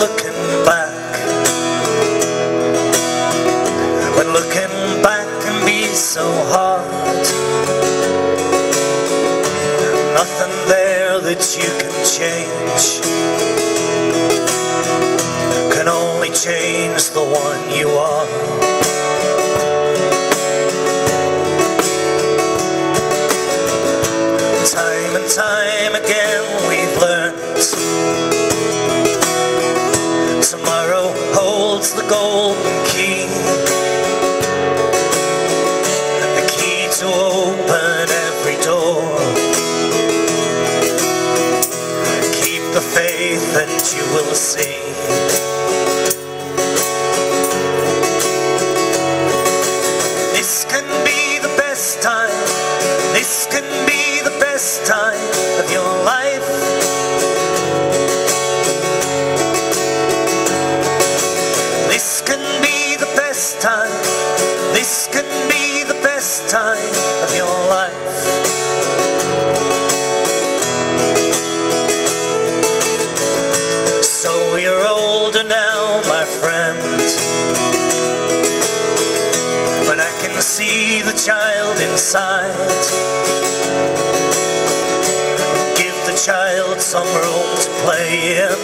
looking back. When looking back can be so hard. Nothing there that you can change. Can only change the one you are. The faith that you will see. This can be the best time. This can be the best time older now, my friend. But I can see the child inside. Give the child some room to play in.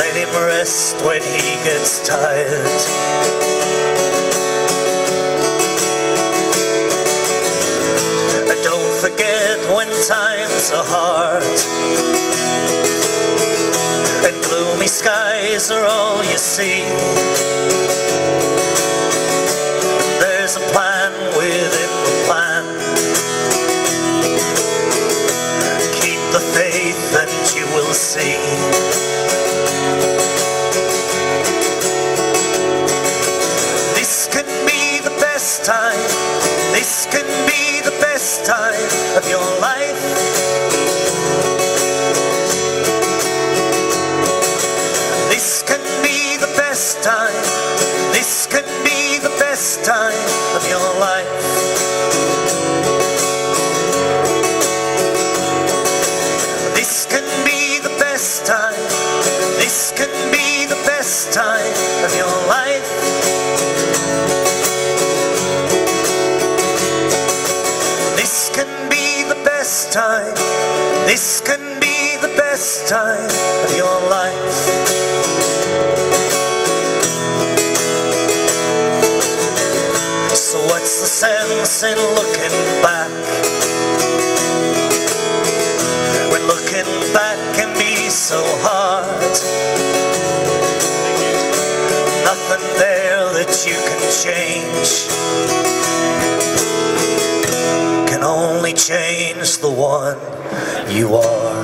Let him rest when he gets tired. Don't forget when times are hard. Skies are all you see. There's a plan within the plan. Keep the faith and you will see. This can be the best time. This can be the best time of your life. Best time. This can be the best time of your life. This can be the best time. This can be the best time of your life. This can be the best time. This can be the best time of your life. What's the sense in looking back? When looking back can be so hard. Nothing there that you can change. Can only change the one you are.